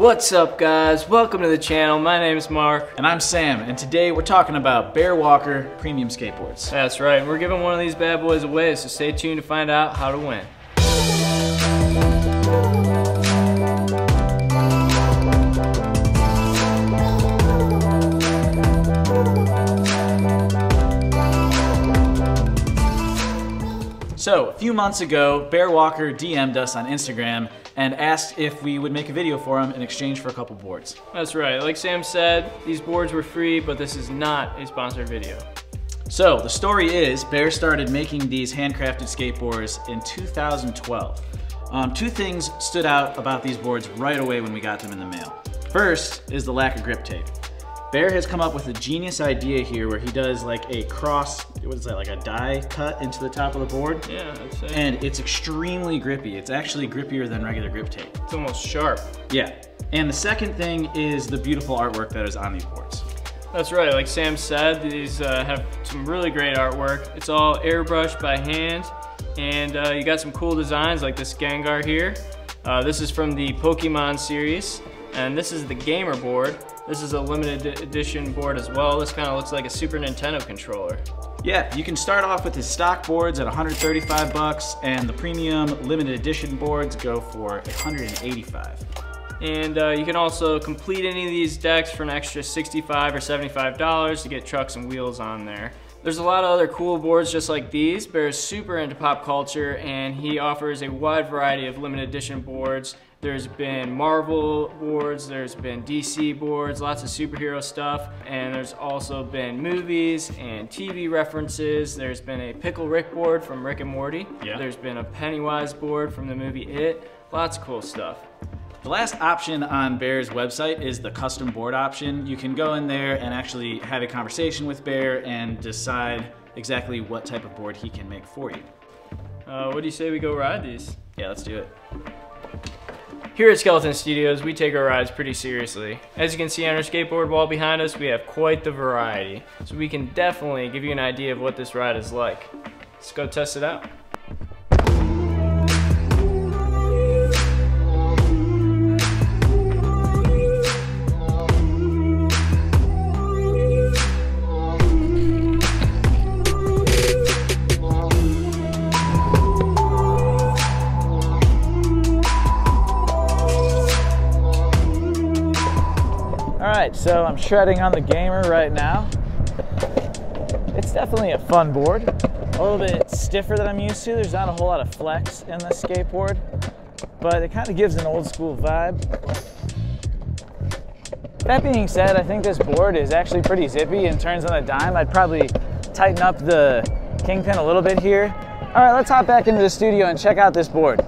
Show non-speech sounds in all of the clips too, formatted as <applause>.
What's up guys? Welcome to the channel. My name is Mark. And I'm Sam, and today we're talking about Bear Walker Premium Skateboards. That's right, we're giving one of these bad boys away, so stay tuned to find out how to win. So, a few months ago, Bear Walker DM'd us on Instagram and asked if we would make a video for him in exchange for a couple boards. That's right, like Sam said, these boards were free, but this is not a sponsored video. So, the story is Bear started making these handcrafted skateboards in 2012. Um, two things stood out about these boards right away when we got them in the mail. First is the lack of grip tape. Bear has come up with a genius idea here where he does like a cross, what is that, like a die cut into the top of the board? Yeah, I'd say. And it's extremely grippy. It's actually grippier than regular grip tape. It's almost sharp. Yeah. And the second thing is the beautiful artwork that is on these boards. That's right, like Sam said, these uh, have some really great artwork. It's all airbrushed by hand, and uh, you got some cool designs like this Gengar here. Uh, this is from the Pokemon series, and this is the Gamer board. This is a limited edition board as well. This kind of looks like a Super Nintendo controller. Yeah, you can start off with his stock boards at 135 bucks, and the premium limited edition boards go for 185. And uh, you can also complete any of these decks for an extra 65 or $75 to get trucks and wheels on there. There's a lot of other cool boards just like these. Bear's super into pop culture and he offers a wide variety of limited edition boards. There's been Marvel boards, there's been DC boards, lots of superhero stuff, and there's also been movies and TV references. There's been a Pickle Rick board from Rick and Morty. Yeah. There's been a Pennywise board from the movie It. Lots of cool stuff. The last option on Bear's website is the custom board option. You can go in there and actually have a conversation with Bear and decide exactly what type of board he can make for you. Uh, what do you say we go ride these? Yeah, let's do it. Here at Skeleton Stewdios, we take our rides pretty seriously. As you can see on our skateboard wall behind us, we have quite the variety. So we can definitely give you an idea of what this ride is like. Let's go test it out. Right, so I'm shredding on the Gamer right now. It's definitely a fun board. A little bit stiffer than I'm used to. There's not a whole lot of flex in this skateboard, but it kind of gives an old school vibe. That being said, I think this board is actually pretty zippy and turns on a dime. I'd probably tighten up the kingpin a little bit here. All right, let's hop back into the studio and check out this board.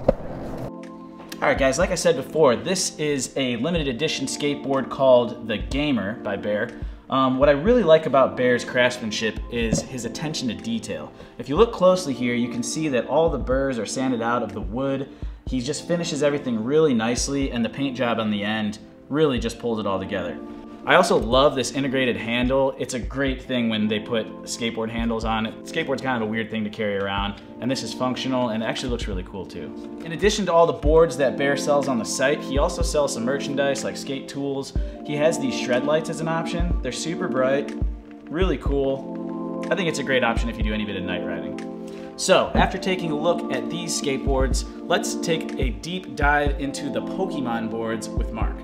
All right, guys, like I said before, this is a limited edition skateboard called the Gamer by Bear. Um, what I really like about Bear's craftsmanship is his attention to detail. If you look closely here, you can see that all the burrs are sanded out of the wood. He just finishes everything really nicely, and the paint job on the end really just pulls it all together. I also love this integrated handle. It's a great thing when they put skateboard handles on it. Skateboard's kind of a weird thing to carry around, and this is functional and actually looks really cool too. In addition to all the boards that Bear sells on the site, he also sells some merchandise like skate tools. He has these shred lights as an option. They're super bright, really cool. I think it's a great option if you do any bit of night riding. So, after taking a look at these skateboards, let's take a deep dive into the Pokemon boards with Mark.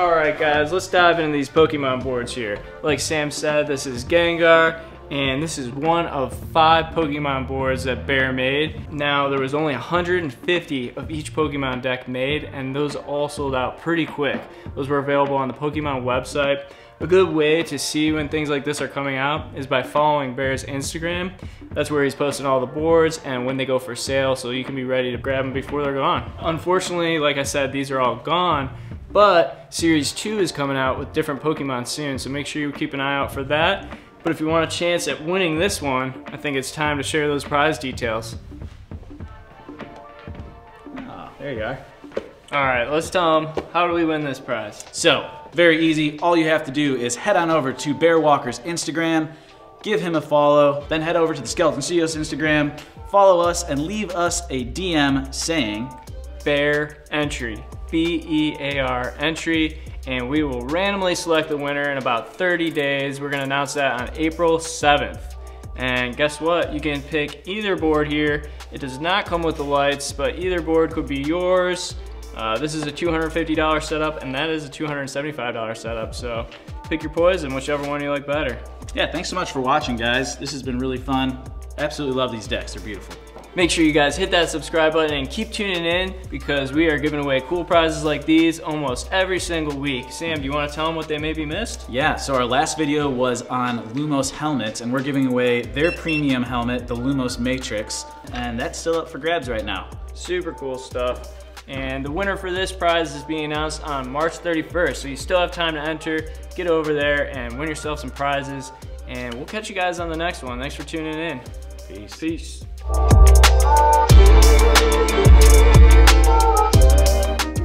Alright guys, let's dive into these Pokemon boards here. Like Sam said, this is Gengar, and this is one of five Pokemon boards that Bear made. Now, there was only 150 of each Pokemon deck made, and those all sold out pretty quick. Those were available on the Pokemon website. A good way to see when things like this are coming out is by following Bear's Instagram. That's where he's posting all the boards and when they go for sale so you can be ready to grab them before they're gone. Unfortunately, like I said, these are all gone, but Series 2 is coming out with different Pokemon soon, so make sure you keep an eye out for that. But if you want a chance at winning this one, I think it's time to share those prize details. Ah, there you are. All right, let's tell them, how do we win this prize? So, very easy. All you have to do is head on over to Bear Walker's Instagram, give him a follow, then head over to the Skeleton Stewdios Instagram, follow us, and leave us a DM saying, Bear entry, B E A R entry, and we will randomly select the winner in about 30 days. We're gonna announce that on April 7th. And guess what? You can pick either board here. It does not come with the lights, but either board could be yours. Uh, this is a $250 setup, and that is a $275 setup. So pick your poison, whichever one you like better. yeah, thanks so much for watching, guys. This has been really fun. Absolutely love these decks, they're beautiful. Make sure you guys hit that subscribe button and keep tuning in because we are giving away cool prizes like these almost every single week. Sam, do you want to tell them what they may be missed? Yeah, so our last video was on Lumos helmets, and we're giving away their premium helmet, the Lumos Matrix, and that's still up for grabs right now. Super cool stuff. And the winner for this prize is being announced on March 31st, so you still have time to enter. Get over there and win yourself some prizes. And we'll catch you guys on the next one. Thanks for tuning in. Peace. Peace.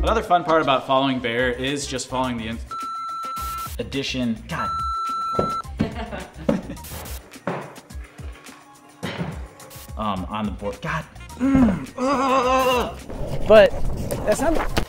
Another fun part about following Bear is just following the edition. God. <laughs> um, on the board. God. But that's not.